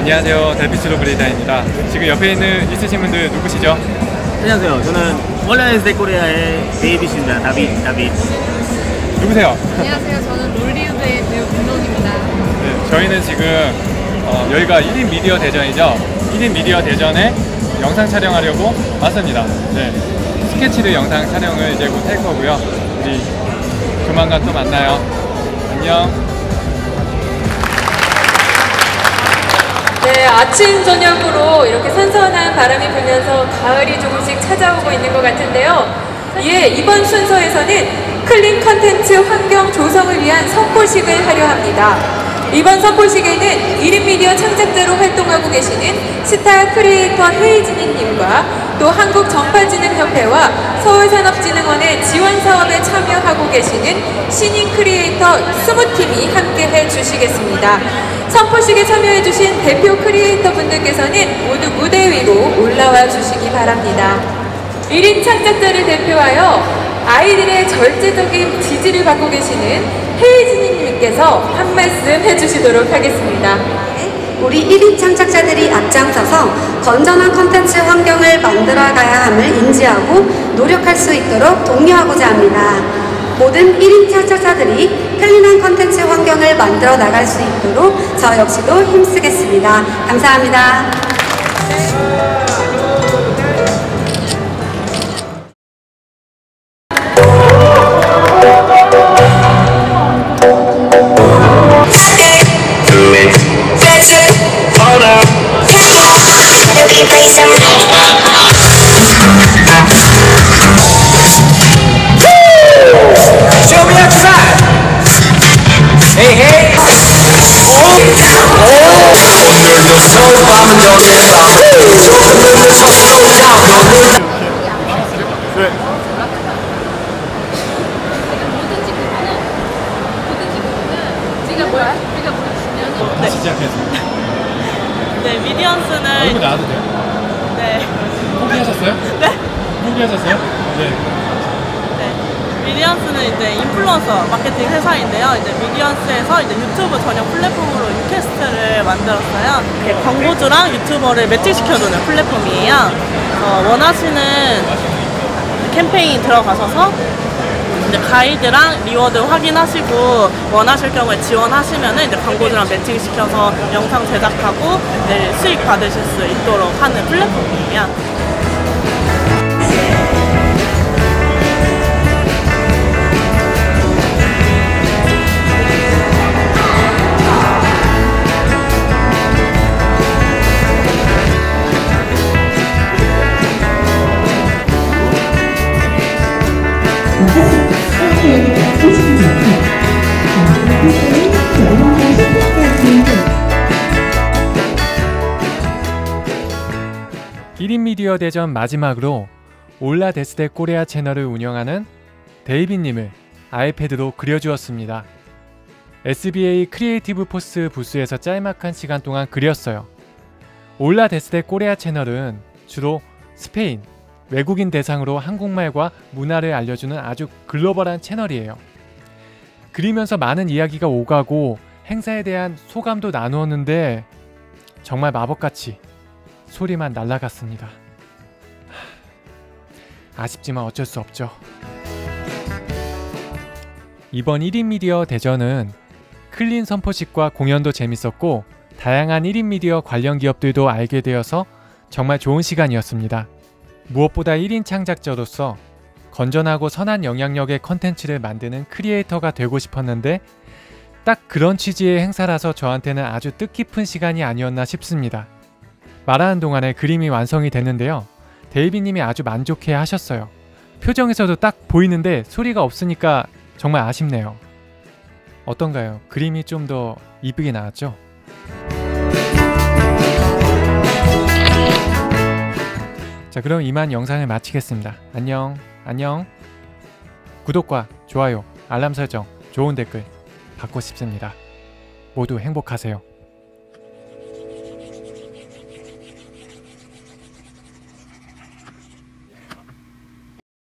안녕하세요. 달빛으로 브레이다입니다. 지금 옆에 있는 있으신 분들 누구시죠? 안녕하세요. 저는 월라이스 코리아의 데이빗입니다. 다빗, 다빗. 누구세요? 안녕하세요. 저는 롤리우드의 배우 김동입니다. 네, 저희는 지금 어, 여기가 1인 미디어 대전이죠. 1인 미디어 대전에 영상 촬영하려고 왔습니다. 네, 스케치를 영상 촬영을 이제 곧 할 거고요. 우리 조만간 또 만나요. 안녕. 네, 아침 저녁으로 이렇게 선선한 바람이 불면서 가을이 조금씩 찾아오고 있는 것 같은데요. 예, 이번 순서에서는 클린 컨텐츠 환경 조성을 위한 선포식을 하려 합니다. 이번 선포식에는 1인 미디어 창작자로 활동하고 계시는 스타 크리에이터 헤이지니님과 또 한국전파진흥협회와 서울산업진흥원의 지원 사업에 참여하고 계시는 신인 크리에이터 20팀이 함께 해 주시겠습니다. 선포식에 참여해 주신 대표 크리에이터 분들께서는 모두 무대 위로 올라와 주시기 바랍니다. 1인 창작자를 대표하여 아이들의 절대적인 지지를 받고 계시는 헤이지니님께서 한 말씀 해주시도록 하겠습니다. 우리 1인 창작자들이 앞장서서 건전한 컨텐츠 환경을 만들어가야 함을 인지하고 노력할 수 있도록 독려하고자 합니다. 모든 1인 창작자들이 편리한 컨텐츠 환경을 만들어 나갈 수 있도록 저 역시도 힘쓰겠습니다. 감사합니다. Hey. 오늘도 서울 밤은 너네 밤. 조금은 서로 down. 뭐든지 그거는 뭐든지 그거는 지가 뭐야? 우리가 보여주면 시작해서. 네, 미디언스는 얼굴 나와도 돼요? 네, 포기하셨어요? 네, 포기하셨어요? 네. 네. 미디언스는 이제 인플루언서 마케팅 회사인데요. 이제 미디언스에서 이제 유튜브 전용 플랫폼으로 유캐스트를 만들었어요. 광고주랑 유튜버를 매칭시켜주는 플랫폼이에요. 어, 원하시는 캠페인 들어가셔서 이제 가이드랑 reward 확인하시고 원하실 경우에 지원하시면은 이제 광고주랑 매칭시켜서 영상 제작하고 네, 수익 받으실 수 있도록 하는 플랫폼이에요. 미디어 대전 마지막으로 Hola Desde Corea 채널을 운영하는 데이빗님을 아이패드로 그려주었습니다. SBA Creative Force 부스에서 짤막한 시간 동안 그렸어요. Hola Desde Corea 채널은 주로 스페인, 외국인 대상으로 한국말과 문화를 알려주는 아주 글로벌한 채널이에요. 그리면서 많은 이야기가 오가고 행사에 대한 소감도 나누었는데 정말 마법같이 소리만 날라갔습니다. 하, 아쉽지만 어쩔 수 없죠. 이번 1인 미디어 대전은 클린 선포식과 공연도 재밌었고 다양한 1인 미디어 관련 기업들도 알게 되어서 정말 좋은 시간이었습니다. 무엇보다 1인 창작자로서 건전하고 선한 영향력의 컨텐츠를 만드는 크리에이터가 되고 싶었는데 딱 그런 취지의 행사라서 저한테는 아주 뜻깊은 시간이 아니었나 싶습니다. 말하는 동안에 그림이 완성이 됐는데요. 데이비님이 아주 만족해 하셨어요. 표정에서도 딱 보이는데 소리가 없으니까 정말 아쉽네요. 어떤가요? 그림이 좀 더 이쁘게 나왔죠? 자, 그럼 이만 영상을 마치겠습니다. 안녕, 안녕. 구독과 좋아요, 알람 설정, 좋은 댓글 받고 싶습니다. 모두 행복하세요.